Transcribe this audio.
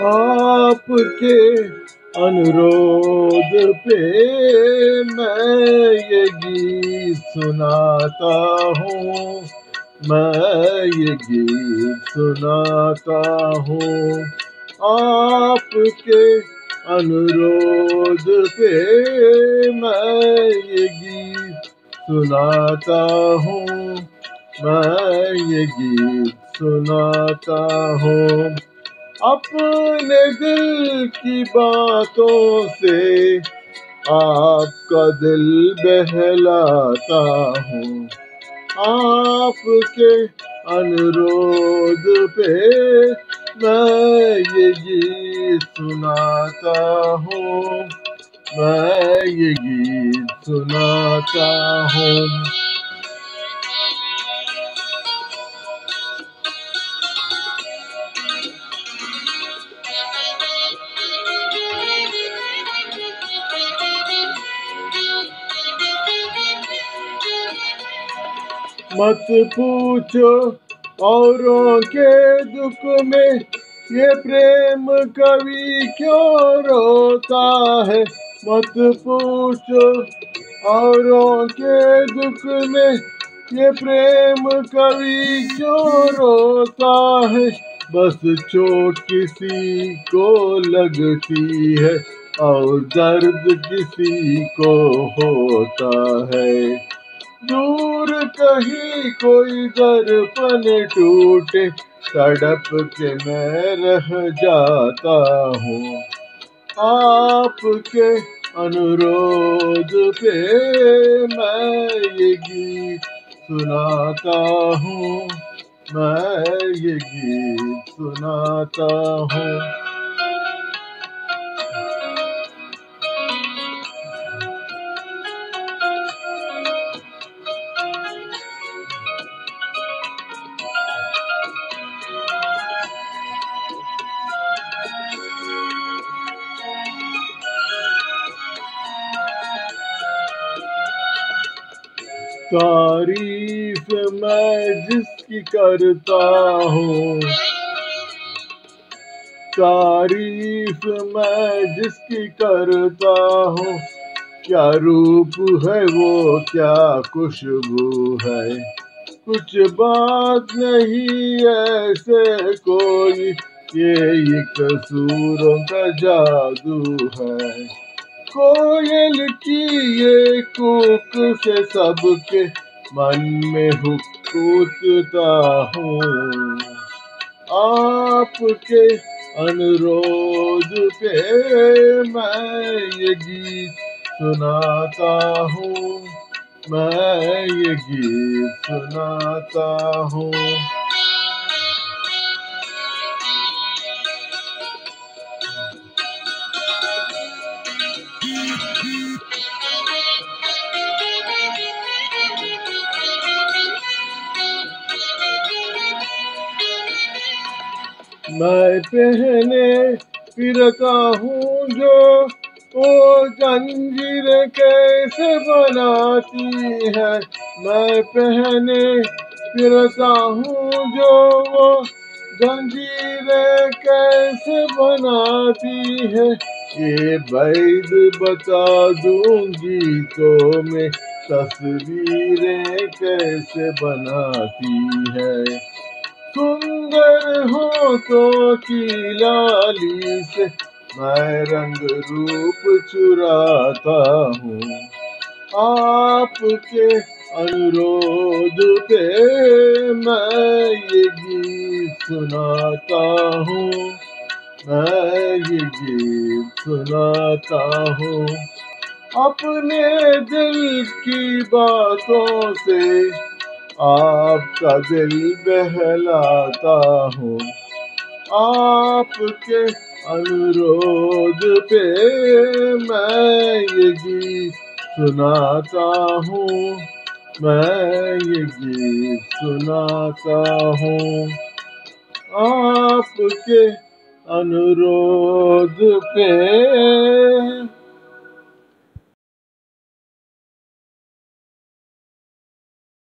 आपके अनुरोध पे मैं ये गीत सुनाता हूँ। मैं ये गीत सुनाता हूँ। आपके अनुरोध पे मैं ये गीत सुनाता हूँ। मैं ये गीत सुनाता हूँ। अपने दिल की बातों से आपका दिल बहलाता हूँ। आपके अनुरोध पे मैं ये गीत सुनाता हूँ। मैं ये गीत सुनाता हूँ। मत पूछो औरों के दुख में ये प्रेम कवि क्यों रोता है? मत पूछो औरों के दुख में ये प्रेम कवि क्यों रोता है? बस चोट किसी को लगती है और दर्द किसी को होता है। दूर कहीं कोई दर्पण टूटे तड़प के मैं रह जाता हूँ। आपके अनुरोध पे मैं ये गीत सुनाता हूँ, मैं ये गीत सुनाता हूँ। तारीफ़ मैं जिसकी करता हूँ। तारीफ़ मैं जिसकी करता हूँ। क्या रूप है वो, क्या खुशबू है? कुछ बात नहीं ऐसे कोई, ये कसूरों का जादू है। कोयल की ये कूक से सबके मन में हुकूतता हूँ। आपके अनुरोध पे मैं ये गीत सुनाता हूँ, मैं ये गीत सुनाता हूँ। मैं पहने फिरता हूँ जो वो जंजीर कैसे बनाती है? मैं पहने फिरता हूँ जो वो जंजीर कैसे बनाती है? ये वैद बता दूँगी तो मैं तस्वीरें कैसे बनाती है। सुंदर हो तो की लाली से मैं रंग रूप चुराता हूँ। आपके अनुरोध पे मैं ये गीत सुनाता हूँ। मैं ये गीत सुनाता हूँ। अपने दिल की बातों से आपका दिल बहलाता हूँ। आपके अनुरोध पे मैं ये गीत सुनाता हूँ। मैं ये गीत सुनाता हूँ। आपके अनुरोध पे